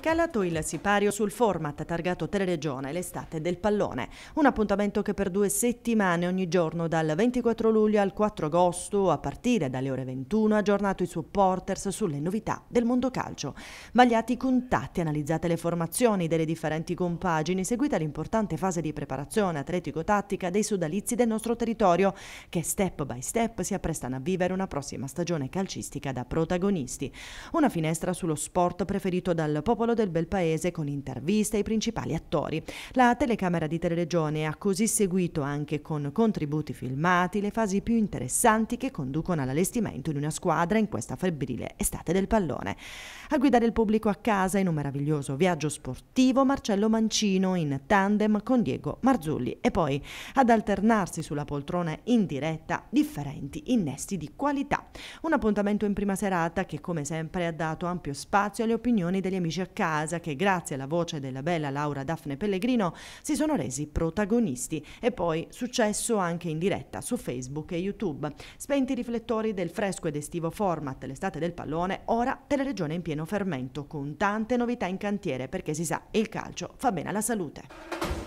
Calato il sipario sul format targato Teleregione l'estate del pallone, un appuntamento che per due settimane ogni giorno dal 24 luglio al 4 agosto a partire dalle ore 21 ha aggiornato i supporters sulle novità del mondo calcio. Vagliati i contatti, analizzate le formazioni delle differenti compagini, seguita l'importante fase di preparazione atletico-tattica dei sodalizi del nostro territorio che step by step si apprestano a vivere una prossima stagione calcistica da protagonisti. Una finestra sullo sport preferito dal popolo popolo del bel paese con interviste ai principali attori. La telecamera di Teleregione ha così seguito anche con contributi filmati le fasi più interessanti che conducono all'allestimento di una squadra in questa febbrile estate del pallone. A guidare il pubblico a casa in un meraviglioso viaggio sportivo Marcello Mancino in tandem con Diego Marzulli e poi ad alternarsi sulla poltrona in diretta differenti innesti di qualità. Un appuntamento in prima serata che come sempre ha dato ampio spazio alle opinioni degli amici a casa casa che grazie alla voce della bella Laura Daphne Pellegrino si sono resi protagonisti e poi successo anche in diretta su Facebook e YouTube. Spenti i riflettori del fresco ed estivo format l'estate del pallone, ora Teleregione in pieno fermento con tante novità in cantiere perché si sa il calcio fa bene alla salute.